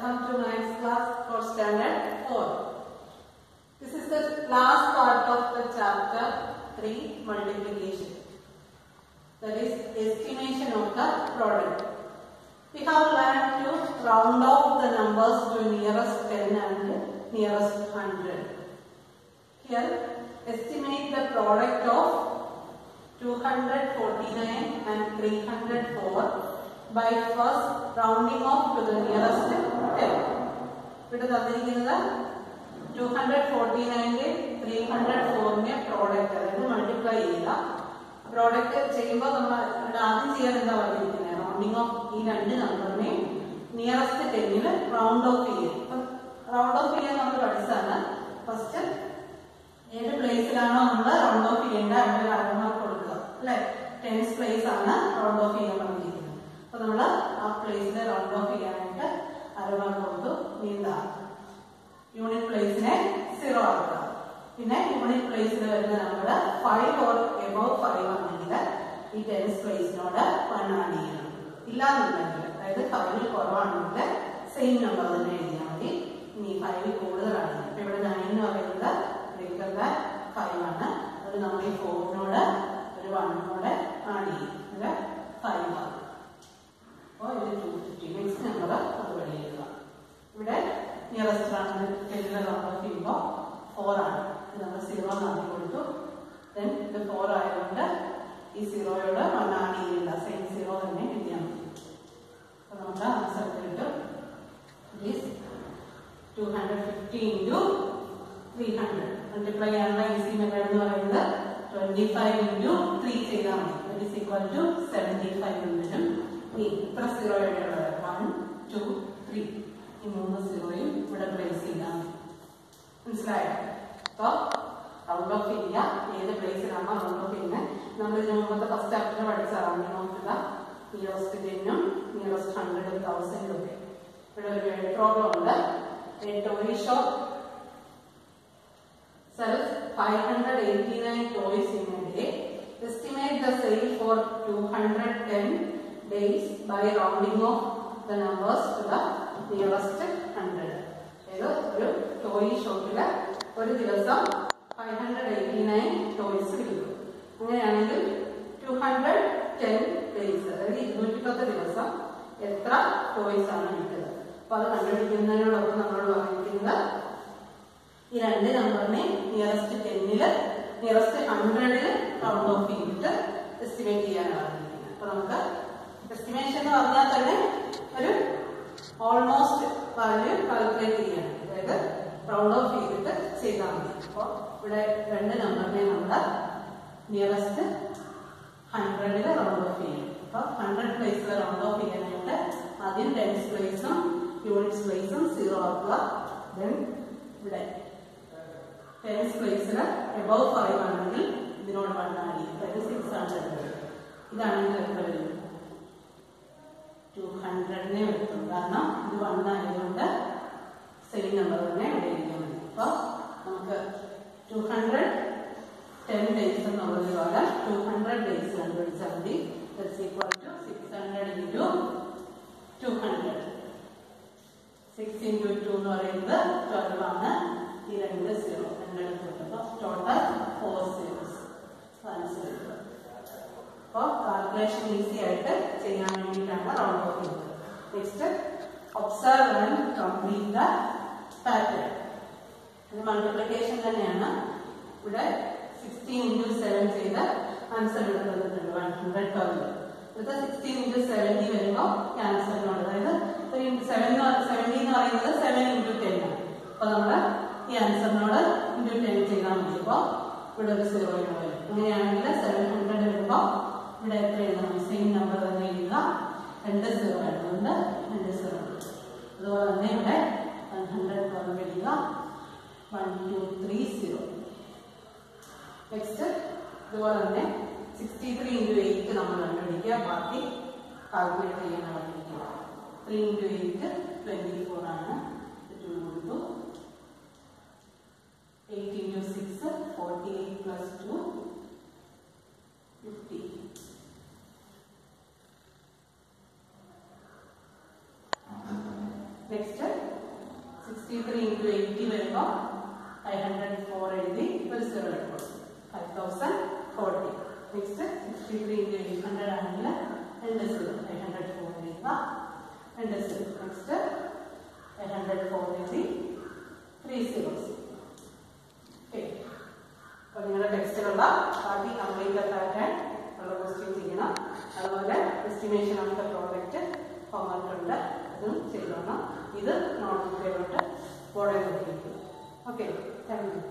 Welcome to Maths class for standard 4. This is the last part of the chapter 3 multiplication. That is estimation of the product. We have learned to round off the numbers to nearest 10 and nearest 100. Here, estimate the product of 249 and 304 by first rounding off to the nearest 10. ഇവിടെ തന്നിരിക്കുന്നത് two hundred forty നയന്റെ three hundred ഫോറിനെ product അതായത് multiply ചെയ്യുക. Product ചെയ്യുമ്പോൾ നമ്മൾ ഇവിടെ ആദ്യം ചെയ്യാൻ എന്താ പറഞ്ഞിരിക്കുന്നത്? റൗണ്ടിങ് ഓഫ് ഈ രണ്ട് നമ്പറിനെ നിയറസ്റ്റ് ടെന്നിന് റൗണ്ട് ഓഫ് ചെയ്യുക. ഇപ്പം റൗണ്ട് ഓഫ് ചെയ്യാൻ നമ്മൾ പഠിച്ചതാണ്. ഫസ്റ്റ് ഏത് പ്ലേസിലാണോ നമ്മൾ റൗണ്ട് ഓഫ് ചെയ്യേണ്ട അവിടെ അര മാർക്ക് കൊടുക്കുക. അല്ലെ? ടെൻസ് പ്ലേസ് ആണ് റൗണ്ട് ഓഫ് ചെയ്യാൻ പറഞ്ഞിരിക്കുന്നത്. അപ്പൊ നമ്മൾ ആ പ്ലേസിനെ റൗണ്ട് ഓഫ് ചെയ്യാനായിട്ട് മാർക്ക് കൊടുത്തു നീന്താം യൂണിറ്റ് പ്ലേസിനെ സീറോ ആക്കുക. പിന്നെ യൂണിറ്റ് പ്ലേസിൽ വരുന്ന number five or above five ആണെങ്കിൽ ഈ ടെൻസ് പ്ലേസിനോട് വൺ ആണ് ചെയ്യണം ഇല്ലാന്നുണ്ടെങ്കിൽ അതായത് ഫൈവിൽ കുറവാണെങ്കിൽ സെയിം നമ്പർ തന്നെ എഴുതിയാൽ മതി. ഇനി ഫൈവിൽ കൂടുതലാണ്. ഇപ്പൊ ഇവിടെ നയൻ എന്ന് പറയുന്നത് ഗ്രേറ്റർ ദാൻ ഫൈവ് ആണ്. അത് നമ്മൾ ഈ ഫോറിനോട് ഒരു വണ്ണിനോട് ആഡ് ചെയ്യും ഇത് ഫൈവ് ആണ് അപ്പോൾ ഇത് ടു ഫിഫ്റ്റി നെക്സ്റ്റ് നമ്പർ അതുവഴി എഴുതുക ഇവിടെ നിയറസ്റ്റ് ആണ് ടെന്നിലെ നമ്പർ ചെയ്യുമ്പോൾ ഫോർ ആണ്. നമ്മൾ സീറോ നാട്ടി കൊടുത്തു. ദെൻ ഇത് ഫോർ ആയതുകൊണ്ട് ഈ സീറോയോട് വൺ ആഡ് ചെയ്യില്ല സെയിം സീറോ തന്നെ കിട്ടിയാൽ മതി. അപ്പോൾ നമ്മുടെ ആൻസർ കിട്ടും. This two hundred fifty into three hundred multiply ചെയ്യാനുള്ള ഈസി മെത്തേഡ് എന്ന് പറയുന്നത് ട്വന്റി ഫൈവ് ഇന്റു ത്രീ ചെയ്താൽ മതി. It is equal to seventy five എന്നിട്ടും ഈ ഇത്ര സീറോയുടെ വൺ ടു ത്രീ ഈ മൂന്ന് സീറോയും ഇവിടെ പ്ലേസ് ചെയ്താൽ മതി. മനസ്സിലായോ? അപ്പോൾ റൗണ്ട് ഓഫ് ചെയ്യുക ഏത് പ്ലേസിലാണോ റൗണ്ട് ഓഫ് ചെയ്യുന്നത് നമ്മൾ ഇതിനു മുമ്പത്തെ ഫസ്റ്റ് ചാപ്റ്റർ പഠിച്ച റൗണ്ടിങ് ഓഫ് ദ നിയറസ്റ്റ് ടെന്നും നിയറസ്റ്റ് ഹൺഡ്രഡും തൗസൻഡും ഒക്കെ. ഇവിടെ ഒരു പ്രോബ്ലം ഉണ്ട്. A toy shop eighty 589 toys in a day. Estimate the sale for 210 days by rounding off the numbers to the nearest 100. ഒരു ടോയ് ഷോപ്പിൽ ഒരു ദിവസം five hundred eighty nine toys കിട്ടും. അങ്ങനെയാണെങ്കിൽ ടു ഹൺഡ്രഡ് ടെൻ ഡേയ്സ് അതായത് ഇരുന്നൂറ്റി പത്ത് ദിവസം എത്ര ടോയ്സ് ആണ് കിട്ടുന്നത് അപ്പൊ അത് കണ്ടുപിടിക്കുന്നതിനോടൊപ്പം നമ്മളോട് പറഞ്ഞിരിക്കുന്നത് ഈ രണ്ട് നമ്പറിനെ നിയറസ്റ്റ് ടെന്നിൽ നിയറസ്റ്റ് ഹൺഡ്രഡിൽ റൗണ്ട് ഓഫ് ചെയ്തിട്ട് എസ്റ്റിമേറ്റ് ചെയ്യാനാണ് അപ്പൊ നമുക്ക് എസ്റ്റിമേഷൻ എന്ന് പറഞ്ഞാൽ തന്നെ ഒരു ഓൾമോസ്റ്റ് വാല്യൂ കാൽക്കുലേറ്റ് ചെയ്യണം അതായത് റൗണ്ട് ഓഫ് ചെയ്തിട്ട് ചെയ്താൽ മതി അപ്പോൾ ഇവിടെ രണ്ട് നമ്പറിനെ നമ്മൾ നിയറസ്റ്റ് ഹൺഡ്രഡിൽ റൗണ്ട് ഓഫ് ചെയ്യണം അപ്പോൾ ഹൺഡ്രഡ് പ്ലേസിൽ റൗണ്ട് ഓഫ് ചെയ്യാനായിട്ട് ആദ്യം ടെൻസ് പ്ലേസും യൂണിറ്റ്സ് പ്ലേസും സീറോ ആക്കുക. ദെൻ ഇവിടെ ടെൻസ് പ്ലേസിൽ എബവ് ഫൈവ് ആണെങ്കിൽ ഇതിനോട് വൺ ചെയ്യും അതായത് സിക്സ് ഹൺഡ്രഡ് ഇതാണെങ്കിൽ എത്ര വരും? ടു ഹൺഡ്രഡിനെ വരുത്തും കാരണം ഇത് വൺ ആയതുകൊണ്ട് സെയിം നമ്പർ തന്നെ ഇവിടെ ഇരിക്കാൻ മതി അപ്പോൾ നമുക്ക് ടു ഹൺഡ്രഡ് ടെൻ ഡേയ്സ് എന്നുള്ളത് പോലെ ടു ഹൺഡ്രഡ് ഡേയ്സ് കണ്ടുപിടിച്ചാൽ മതി. That's equal to six hundred into two hundred six into two എന്ന് പറയുന്നത് ട്വൽവ് ആണ്. ഈ രണ്ട് സീറോ രണ്ടെടുത്തിട്ടുമ്പോൾ ടോട്ടൽ ഫോർ സീറോസ് ആൻസർ അപ്പോൾ കാൽക്കുലേഷൻ ഈസി ആയിട്ട് ചെയ്യാൻ വേണ്ടിയിട്ടാണ് റൗണ്ട് ഓഫ് ചെയ്യുന്നത് next observe and complete the pattern ഇത് മൾട്ടിപ്ലിക്കേഷൻ തന്നെയാണ്. ഇവിടെ സിക്സ്റ്റീൻ ഇന്റു സെവൻ ചെയ്ത് ആൻസർ ഇവിടെ തന്നിട്ടുണ്ട്. വൺ ഹൺഡ്രഡ് തൗസൻഡ് ഇവിടുത്തെ സിക്സ്റ്റീൻ ഇന്റു സെവന്റി വരുമ്പോൾ ക്യാൻസറിനോട് അതായത് ഒരു സെവൻ സെവന്റി എന്ന് പറയുന്നത് സെവൻ ഇന്റു ടെൻ ആണ്. അപ്പൊ നമ്മൾ ഈ ആൻസറിനോട് ഇന്റു ടെൻ ചെയ്താൽ മതി. അപ്പോൾ ഇവിടെ ഒരു സീറോ വരും. അങ്ങനെയാണെങ്കിൽ സെവൻ ഹൺഡ്രഡ് വരുമ്പോൾ ഇവിടെ എത്ര എഴുതണം? സെയിം നമ്പർ തന്നെ എഴുതുക. രണ്ട് സീറോ ആയതുകൊണ്ട് രണ്ട് സീറോ അതുപോലെ തന്നെ ഇവിടെ ഹൺഡ്രഡ് എഴുതുക. One two three zero next ഇതുപോലെ തന്നെ സിക്സ്റ്റി ത്രീ ഇന്റു എയ്റ്റ് നമ്മൾ കണ്ടുപിടിക്കുക. ബാക്കി കാൽക്കുലേറ്റ് ചെയ്യാൻ കണ്ടുപിടിക്കുക three into eight twenty four ആണ്. ടു കൊടുത്തു eight into six forty eight plus two fifty next sixty three into eighty വരുമ്പോൾ ഫൈവ് ഹൺഡ്രഡ് ഫോർ എഴുതി ഒരു zero next sixty three eight hundred ആണെങ്കിൽ രണ്ട് zero five next five hundred four എഴുതി three zeros okay അപ്പോൾ നിങ്ങളുടെ ടെക്സ്റ്റിലുള്ള ബാക്കി കംപ്ലീറ്റ് പാറ്റേൺ ചെയ്യണം. അതുപോലെ estimation of the product homework ഉണ്ട്. അതും ചെയ്യണം ഇത് നോട്ട് ബുക്കിലോട്ട് കൊടുത്തിരിക്കും ഓക്കെ Amen.